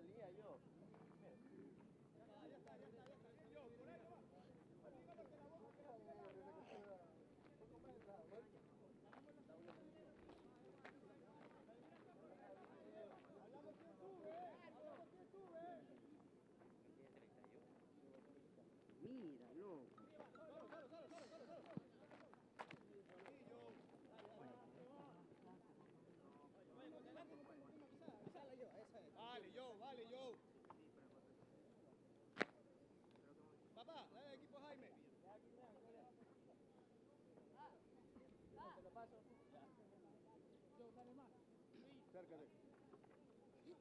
linha aí. ai ai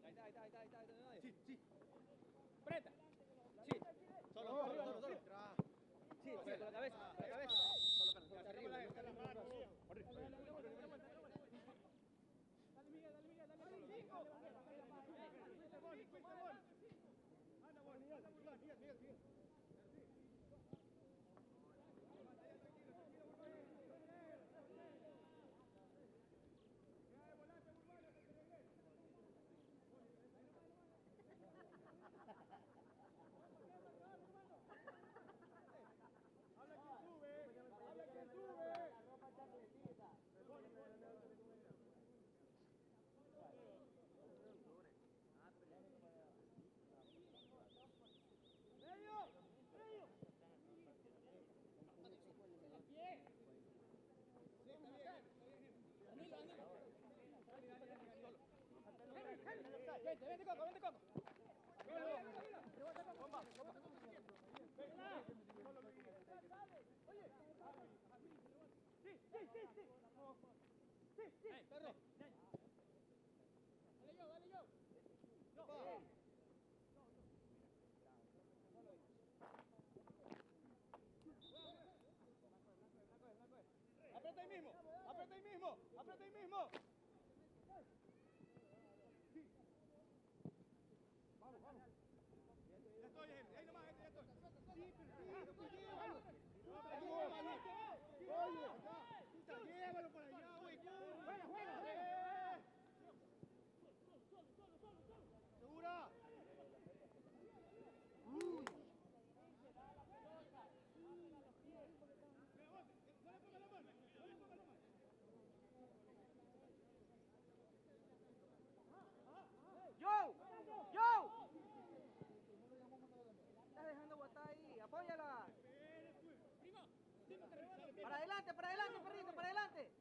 ai ai ai ai ai ai está. Sí,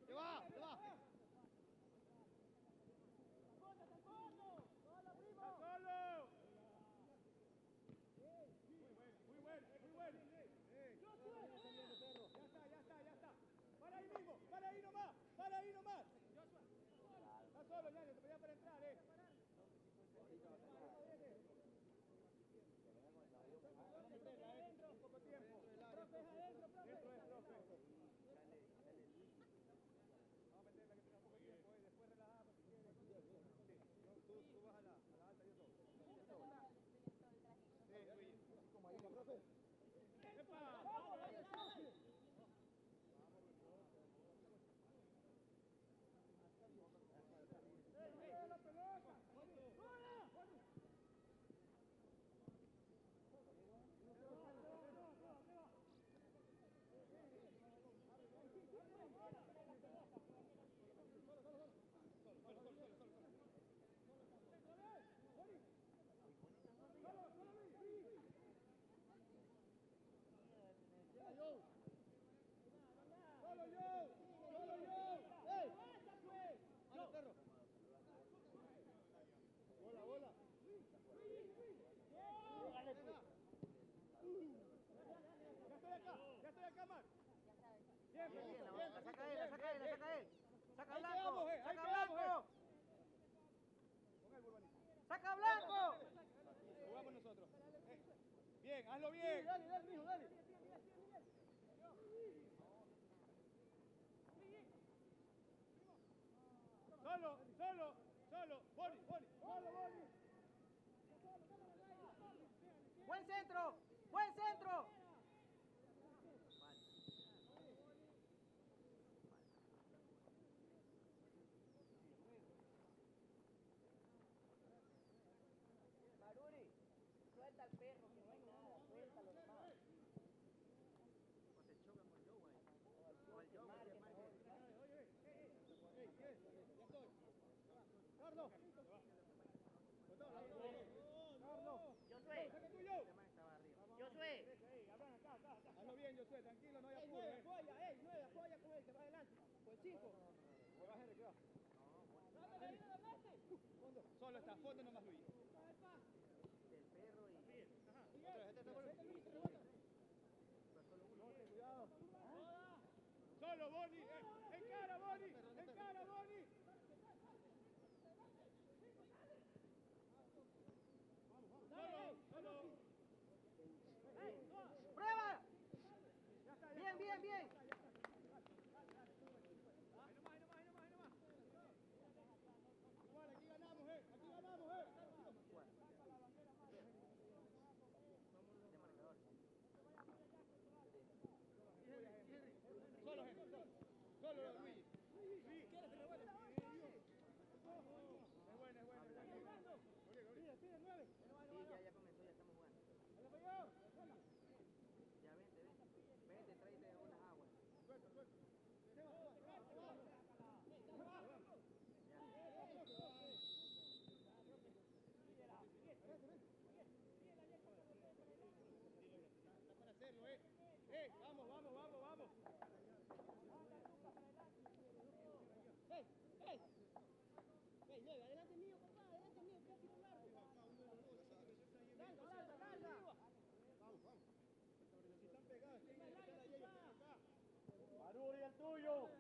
¡Te va! ¡Te va! Eh, bien, hazlo bien. Sí, dale, dale, hijo, dale. solo, solo, solo, boli, boli, solo, boli. Buen centro, buen centro. Diego. vamos, vamos, vamos, vamos. ¡Ey, ey! Adelante mío, papá, adelante mío, que ha sido Vamos, vamos. El tuyo.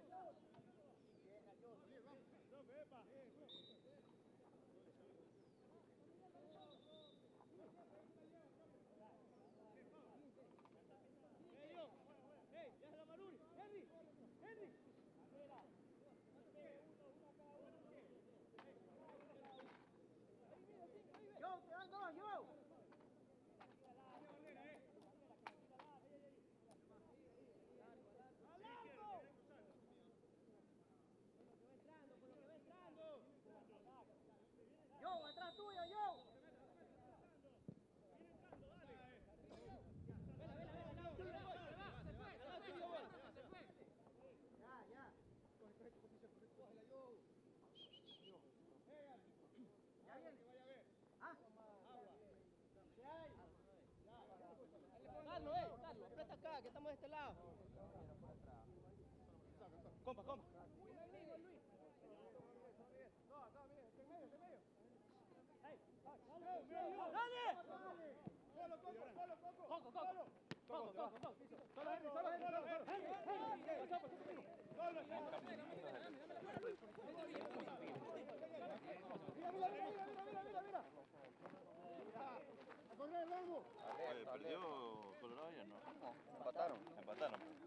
estamos de este lado. Compa, compa. Luis. No, medio. empataron? Empataron.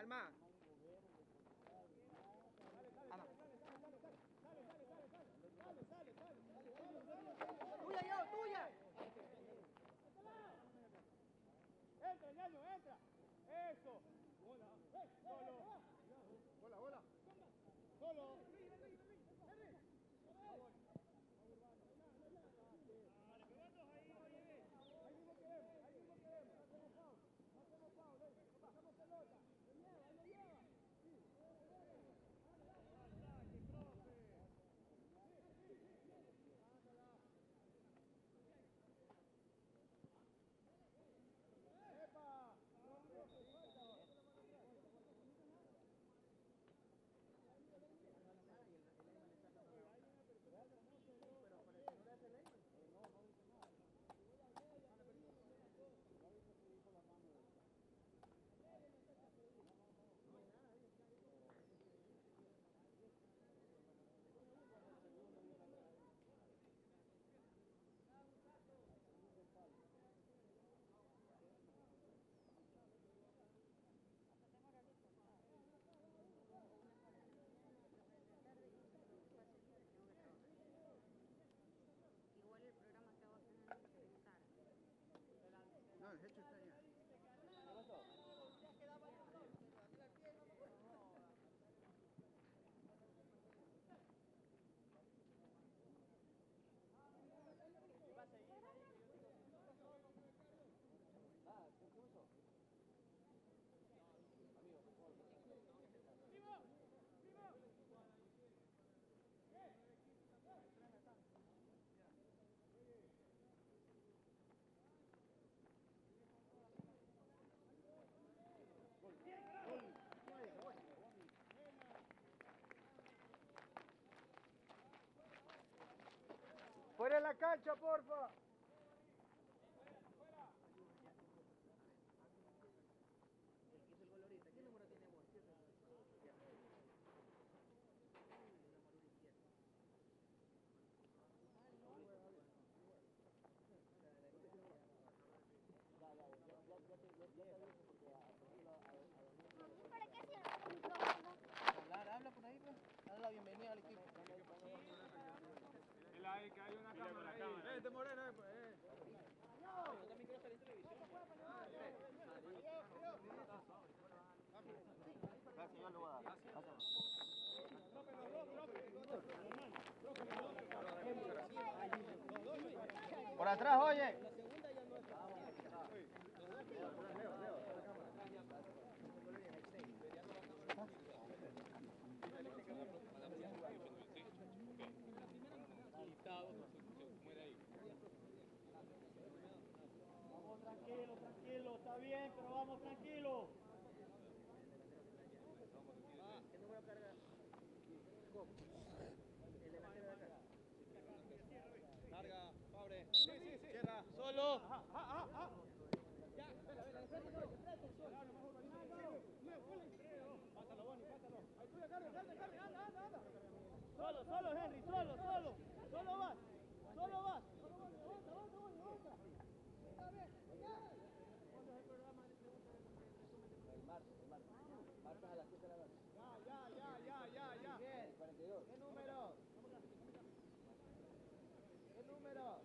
Alma, Fuera de la cancha, porfa. Hablar, habla por ahí, pues. Dale la bienvenida al equipo. Dile ahí que hay una cámara ahí. Vete, Moreno, eh, pues, eh. Gracias, yo le voy a dar. Por atrás, oye. Está bien, pero vamos tranquilo. Larga, Fabre. Sí, sí, sí. Cierra, solo. Ajá, ajá, ajá. Ya, vela, enfrente, solo. Pásalo, Bonnie, pásalo. Ahí, cuida, carga, carga, carga, anda, anda, anda. Solo, solo, Henry, solo. Solo vas, solo vas. Avanza, avanza, Bonnie, avanza. Está bien, ya. ¿Cuándo es el programa de preguntas de El martes, el martes. Martes a las 7 de la noche. Ya, ya, ya, ya, ya, ya. Bien. 42. ¿Qué número? ¿Qué número?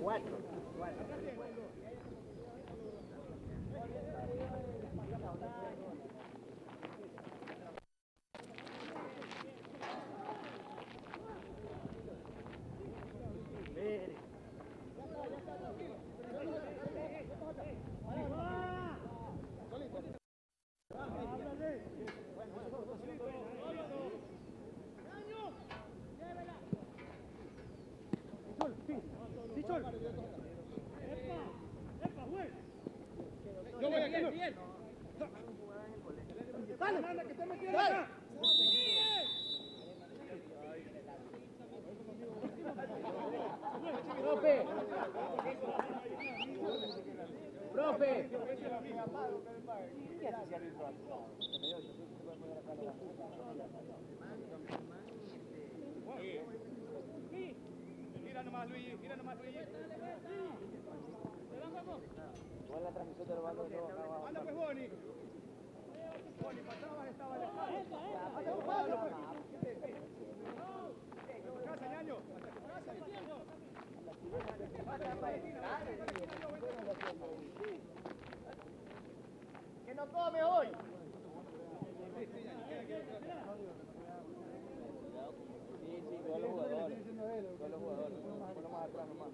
Cuatro. Yo voy. Dale, dale, que te metieron acá. Profe. Profe. Mira nomás, Luigi, mira nomás, Luigi. ¿Cuál es la transmisión balón de acá abajo? Anda pues, pasabas, estaba lejano. Anda, pues, pasa, pues. Casa, ñaño. Casa, ¿Que no come hoy? Sí, sí, todos los jugadores. Todos los jugadores. Uno más atrás nomás.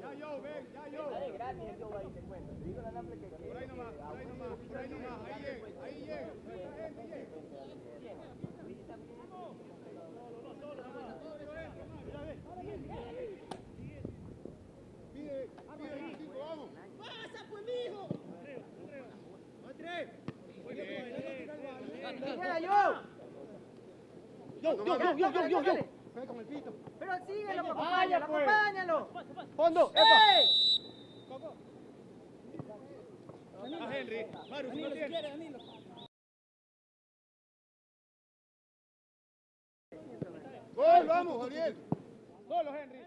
Ya yo, ven, ya yo. Es gratis el show ahí, te cuento. Te digo el alambre que... Por ahí nomás, por ahí nomás, por ahí nomás. Ahí llega, ahí llega. Ven, ven, ven. Pide, pide, cinco, vamos. ¡Pasa, pues, mijo! ¡Tres! ¡Mira, yo! Yo, yo, yo, yo, yo, yo, yo. Ven con el pito. Pero síguelo, Vaya, acompáñalo, pues. acompáñalo. Fondo, ¡Ey! A Henry. Maru, si no tiene. Gol, vamos, Javier. Solo, Henry.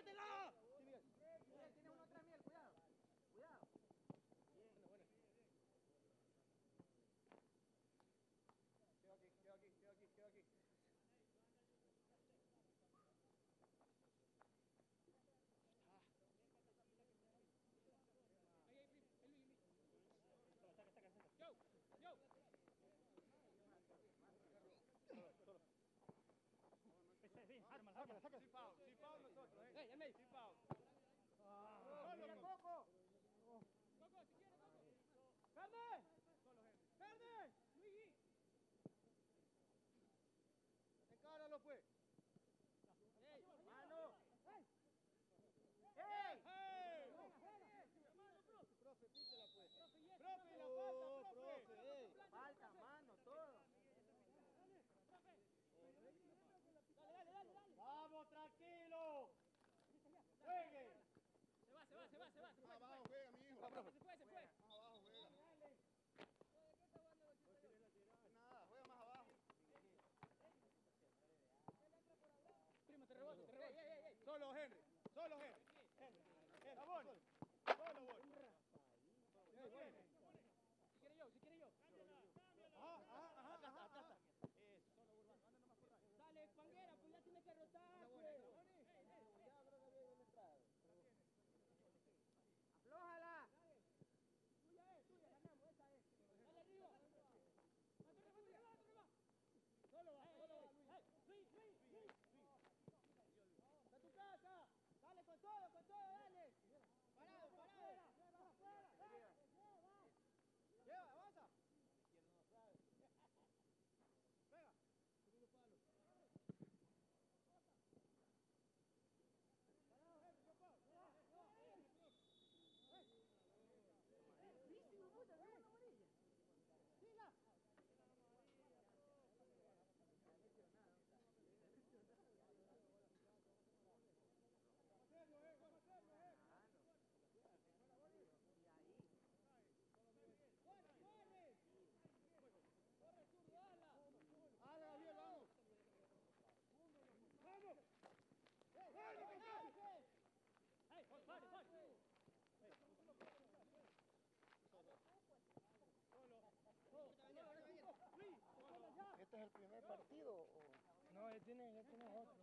¡Métela! primer partido? O? No, ya tiene, ya tiene otro.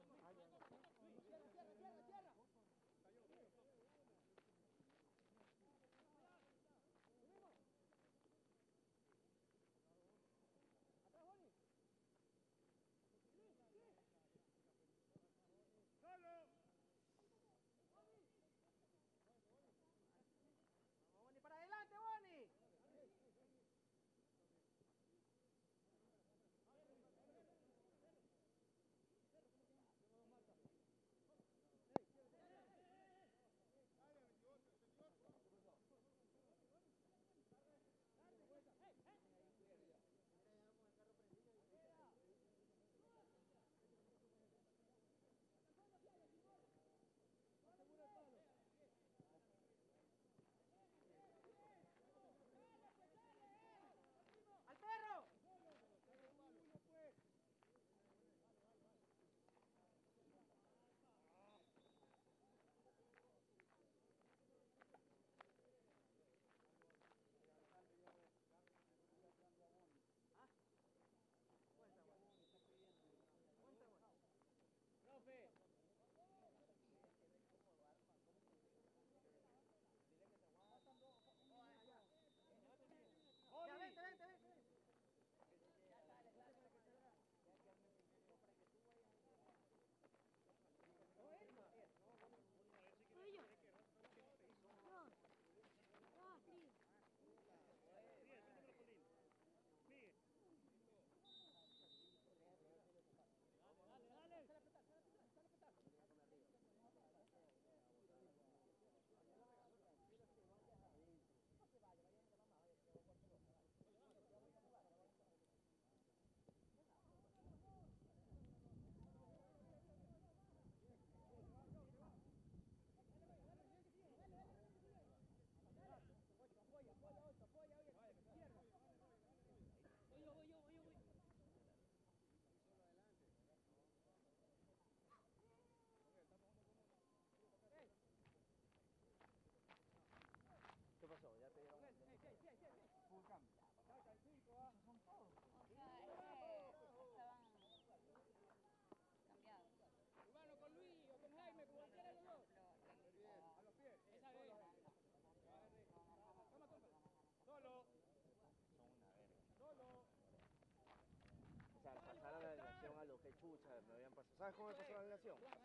¿Sabes cómo me pasó la alineación?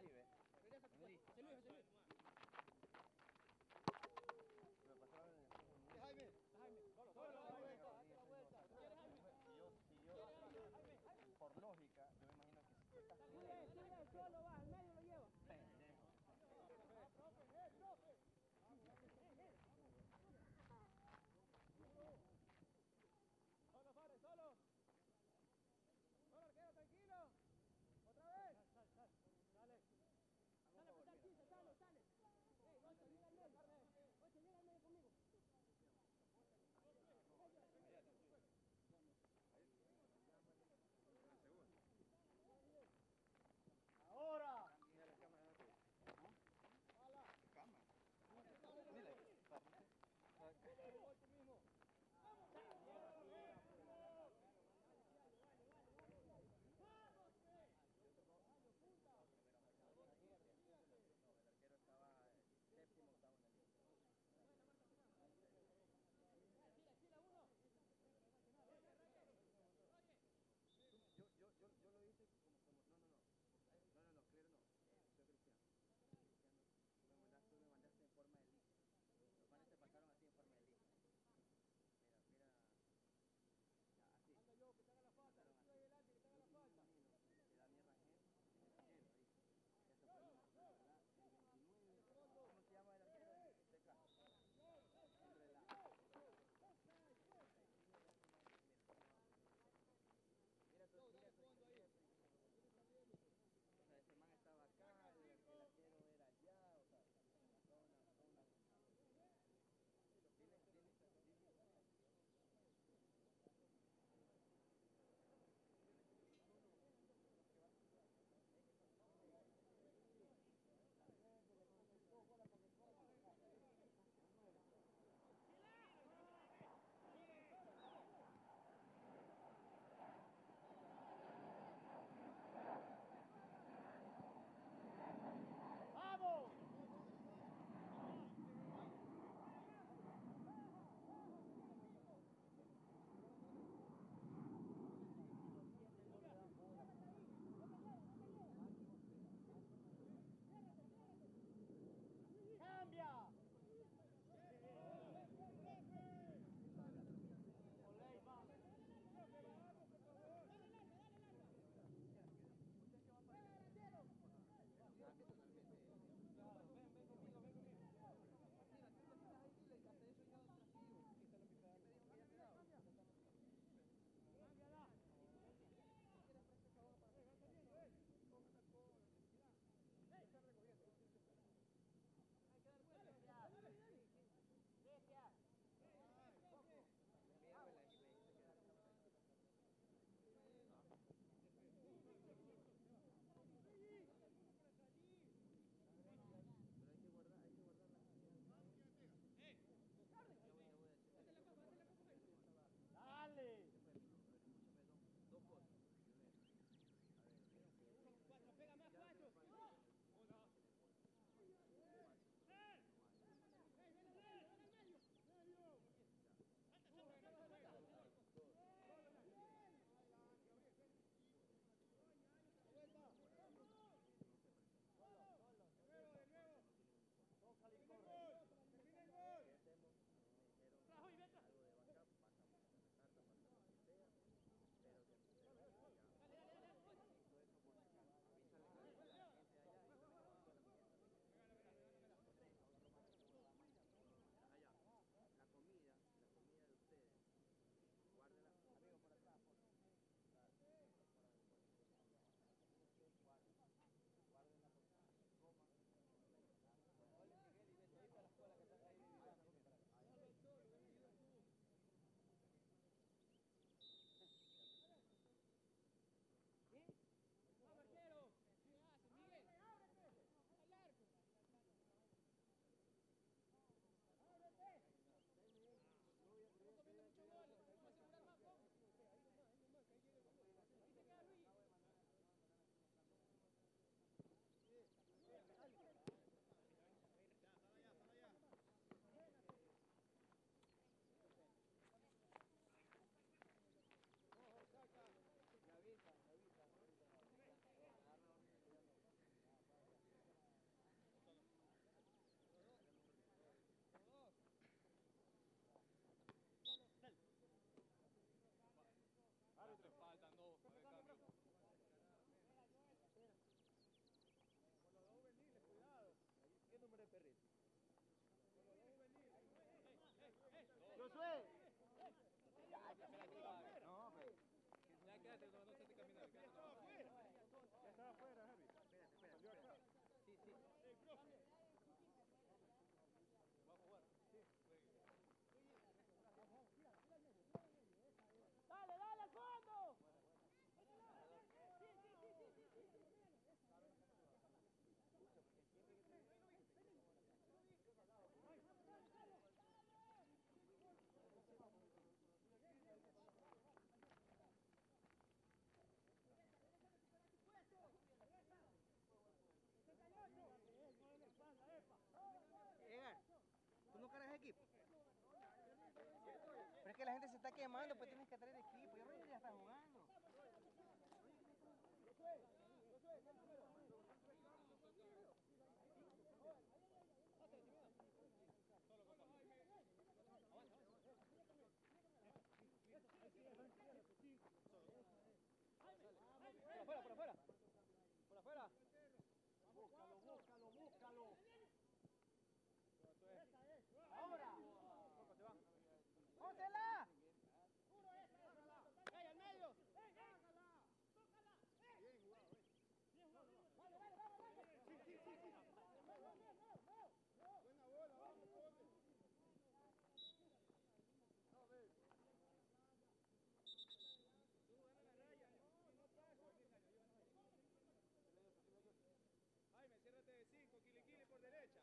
Gente se está quemando, pues tienes que traer equipo. Y Roger ya está jugando. Por afuera, por afuera. Por afuera. Búscalo, búscalo, búscalo. Ahora. Poco se va. ¡Póntela! ¡Ey, al medio! Sí, sí, sí, sí. Buena bola, vamos, corre. Jaime, ciérrate de 5, Kili Kili por derecha.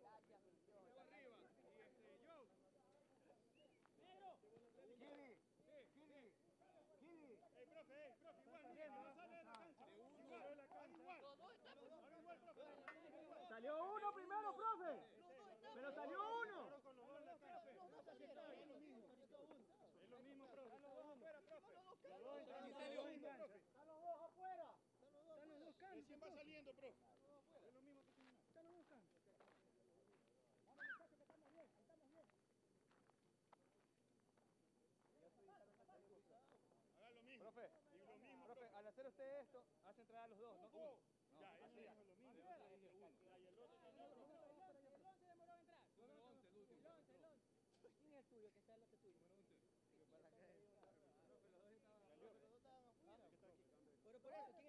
Gracias, mi Dios. Luego arriba. Y este, Joe. Kili, Kili, Kili. Ey, profe, ey, profe, igual, Miguel, no sale de la cancha. Igual, igual. Ahora igual, profe. Salió uno primero, profe. Pero salió uno. Pero con los dos en la cancha. Es lo mismo. Es lo mismo, profe. Están los dos afuera, profe. Los dos en cancha. Es lo mismo, profe. Están los dos afuera. Están los dos canchas. Recién va saliendo, profe. Es lo mismo que tiene. Están los dos canchas. Haga lo mismo. Profe, Y lo mismo, profe, profe. al hacer usted esto, hace entrar a los dos, no uno. Ya, eso mismo es lo mismo. Ya, y el otro también, profe. Número 11, el último. ¿Quién es el tuyo? Que está el otro tuyo. 11. ¿quién entró por él?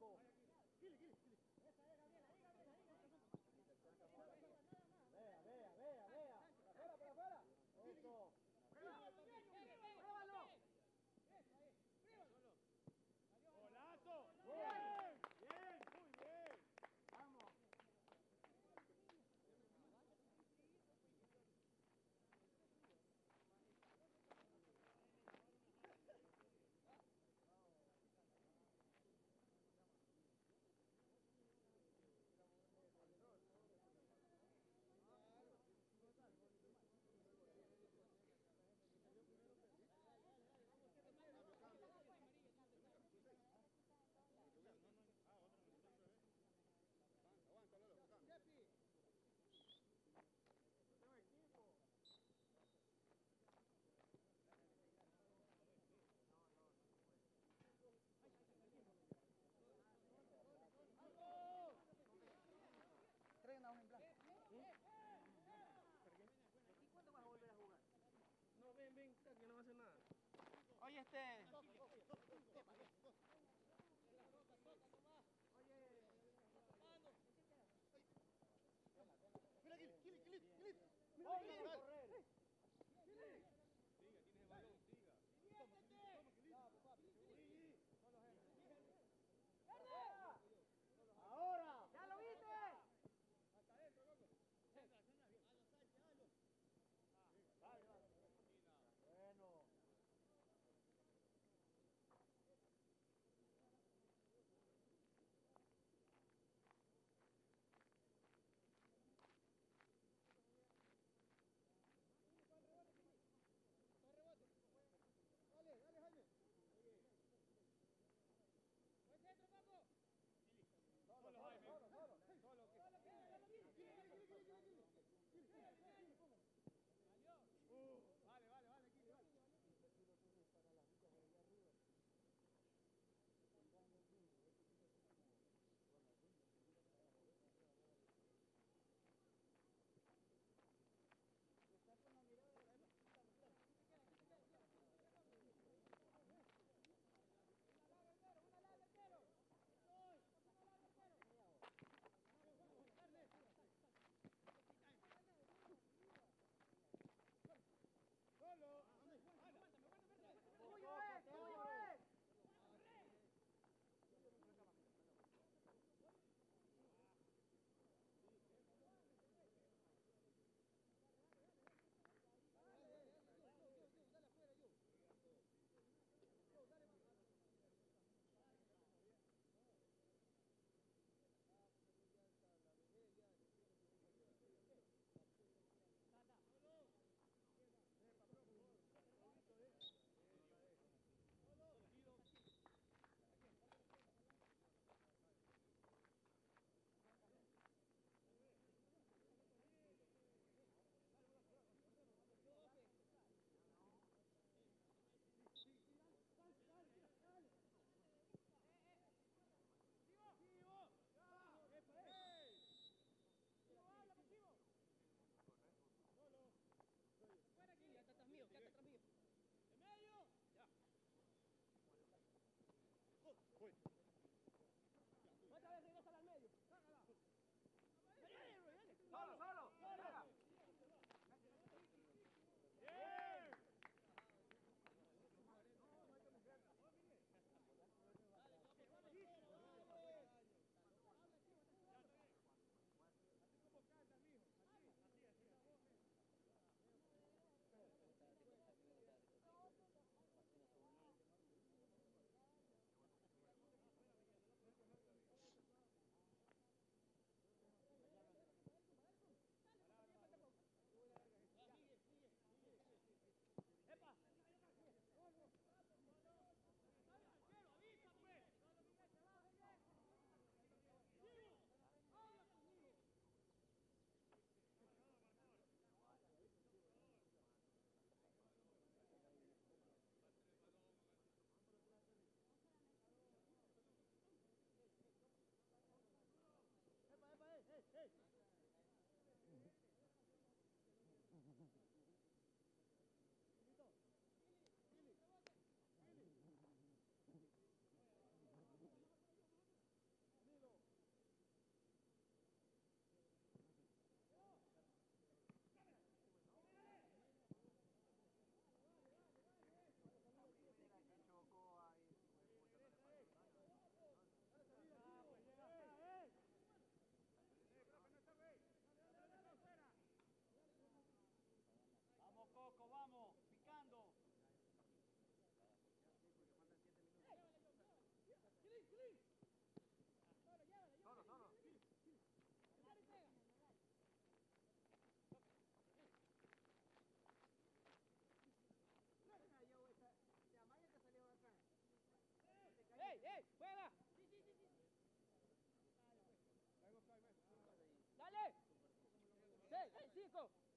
¡Vamos, Coco! Vea, vea, vea, vea. Por afuera, por afuera. Eso. ¡Pruébalo! ¡Golazo! ¡Bien! ¡Bien! ¡Muy bien! Vamos. Aguanta, Lolo, acá. Trae una hoja en blanco. ¿Y cuándo vas a volver a jugar? No, ven, ven, que no va a hacer nada. Este. Mira, Kili, Kili, Kili, Kili. Cinco.